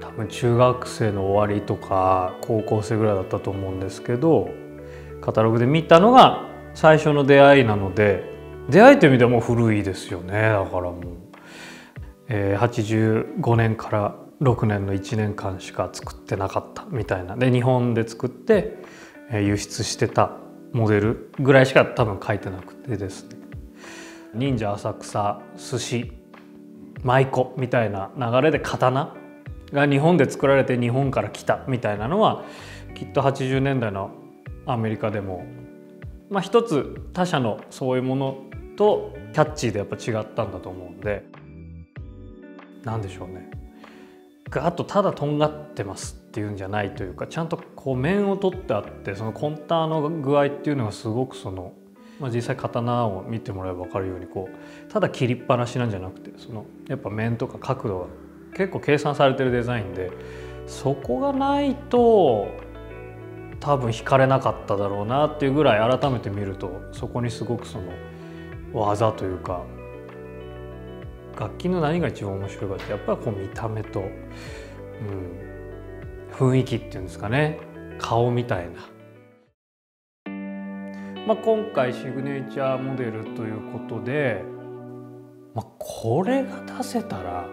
多分中学生の終わりとか高校生ぐらいだったと思うんですけどカタログで見たのが最初の出会いなので出会いという意味ではもう古いですよね。だからもう、えー、85年から6年の1年間しか作ってなかったみたいな。で日本で作って、え、輸出してたモデルぐらいしか多分書いてなくてですね。忍者浅草寿司舞妓みたいな流れで刀が日本で作られて日本から来たみたいなのはきっと80年代のアメリカでもまあ一つ他社のそういうものとキャッチーでやっぱ違ったんだと思うんで何でしょうね。ガーッとただとんがってますっていうんじゃないというかちゃんとこう面を取ってあってそのコンターの具合っていうのがすごくその、まあ、実際刀を見てもらえば分かるようにこうただ切りっぱなしなんじゃなくてそのやっぱ面とか角度が結構計算されてるデザインでそこがないと多分惹かれなかっただろうなっていうぐらい改めて見るとそこにすごくその技というか楽器の何が一番面白いかってやっぱりこう見た目と、うん、雰囲気っていうんですかね顔みたいな。まあ、今回シグネチャーモデルということで、まあ、これが出せたら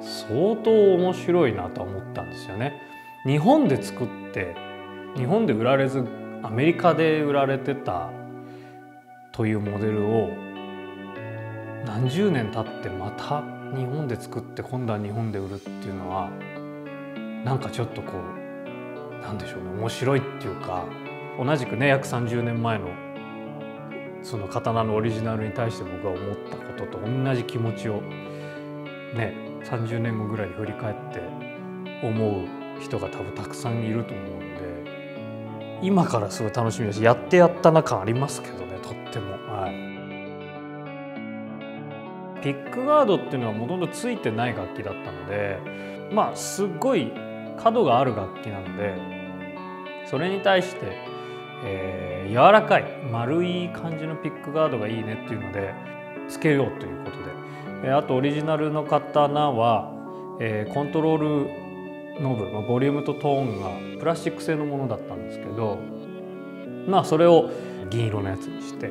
相当面白いなと思ったんですよね。日本で作って日本で売られずアメリカで売られてたというモデルを何十年経ってまた日本で作って今度は日本で売るっていうのはなんかちょっとこうなんでしょうね面白いっていうか同じくね約30年前のその刀のオリジナルに対して僕が思ったことと同じ気持ちをね30年後ぐらい振り返って思う人が多分たくさんいると思うんで今からすごい楽しみだしやってやったな感ありますけどねとってもはい。ピックガードっていうのはもともとついてない楽器だったのでまあすごい角がある楽器なのでそれに対して、えー、柔らかい丸い感じのピックガードがいいねっていうのでつけようというあとオリジナルの刀は、え、コントロールノブ、まあ、ボリュームとトーンがプラスチック製のものだったんですけどまあそれを銀色のやつにして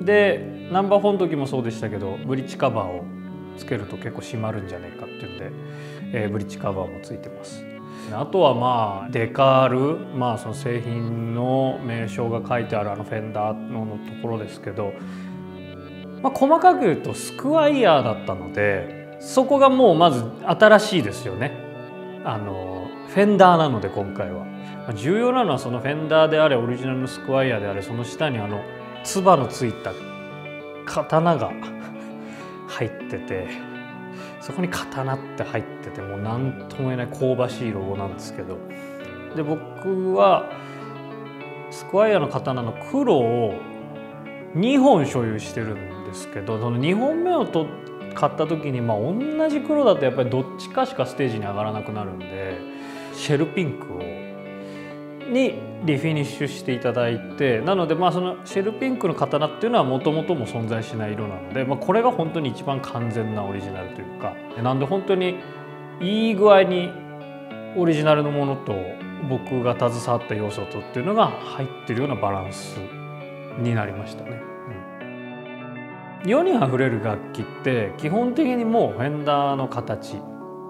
でナンバー4の時もそうでしたけどブリッジカバーをつけると結構締まるんじゃないかっていうんで、えー、ブリッジカバーもついてます。あとはまあデカールまあその製品の名称が書いてあるあのフェンダーのところですけどまあ、細かく言うとスクワイヤーだったのでそこがもうまず新しいですよね。あのフェンダーなので今回は。重要なのはそのフェンダーであれオリジナルのスクワイヤーであれその下にあの唾のついた刀が 入っててそこに刀って入っててもう何とも言えない香ばしいロゴなんですけど。で僕はスクワイヤーの刀の黒を2本所有してるんですけどその2本目をと買った時にまあ同じ黒だとやっぱりどっちかしかステージに上がらなくなるんでシェルピンクをにリフィニッシュしていただいてなのでまあそのシェルピンクの刀っていうのはもともとも存在しない色なので、まあ、これが本当に一番完全なオリジナルというかなんで本当にいい具合にオリジナルのものと僕が携わった要素とっていうのが入ってるようなバランスになりましたね。うん世にあふれる楽器って基本的にもうフェンダーの形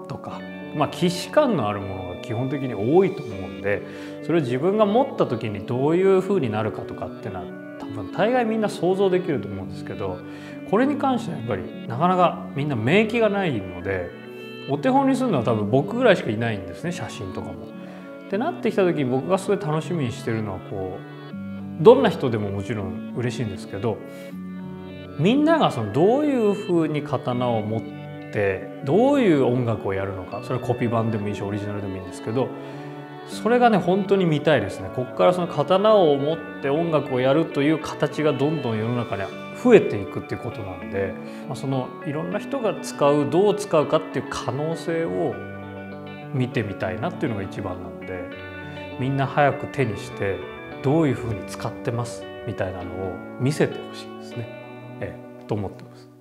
とか、まあ、既視感のあるものが基本的に多いと思うんでそれを自分が持った時にどういう風になるかとかってのは多分大概みんな想像できると思うんですけどこれに関してはやっぱりなかなかみんな免疫がないのでお手本にするのは多分僕ぐらいしかいないんですね写真とかも。ってなってきた時に僕がすごい楽しみにしてるのはこうどんな人でももちろん嬉しいんですけどみんながそのどういうふうに刀を持ってどういう音楽をやるのかそれはコピー版でもいいしオリジナルでもいいんですけどそれがね本当に見たいですね。ここからその刀を持って音楽をやるという形がどんどん世の中に増えていくっていうことなんで、ま、そのいろんな人が使うどう使うかっていう可能性を見てみたいなっていうのが一番なのでみんな早く手にしてどういうふうに使ってますみたいなのを見せてほしいですね。ええと思ってます。